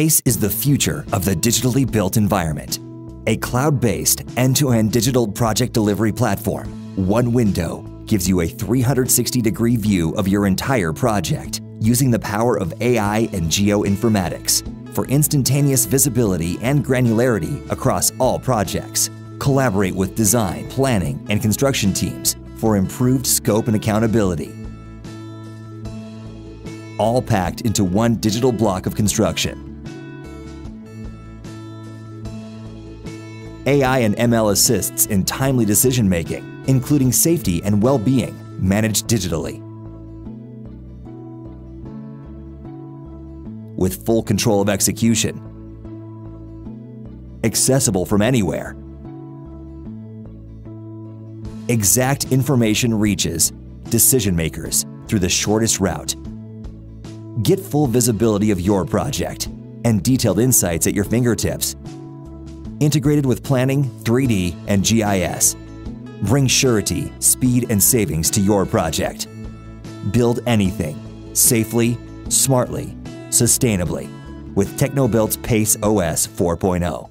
PACE is the future of the digitally built environment. A cloud-based, end-to-end digital project delivery platform, One Window, gives you a 360-degree view of your entire project using the power of AI and geoinformatics for instantaneous visibility and granularity across all projects. Collaborate with design, planning, and construction teams for improved scope and accountability. All packed into one digital block of construction. AI and ML assists in timely decision making, including safety and well being, managed digitally. With full control of execution, accessible from anywhere. Exact information reaches decision makers through the shortest route. Get full visibility of your project and detailed insights at your fingertips integrated with planning, 3D, and GIS. Bring surety, speed, and savings to your project. Build anything safely, smartly, sustainably with Teknobuilt's PACE OS 4.0.